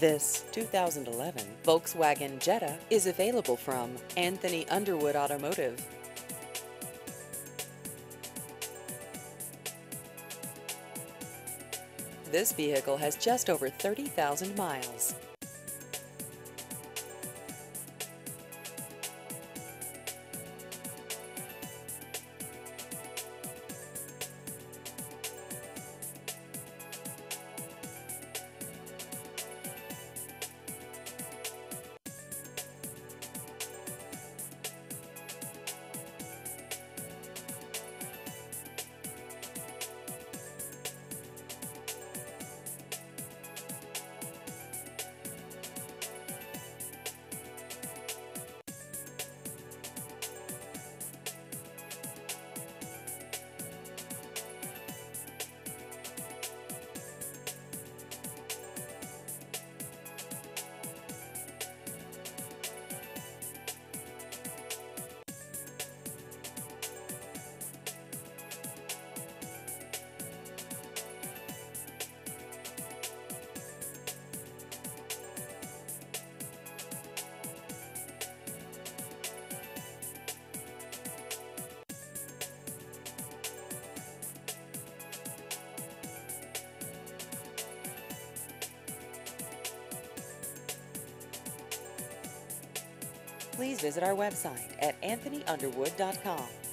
This 2011 Volkswagen Jetta is available from Anthony Underwood Automotive. This vehicle has just over 30,000 miles. Please visit our website at anthonyunderwood.com.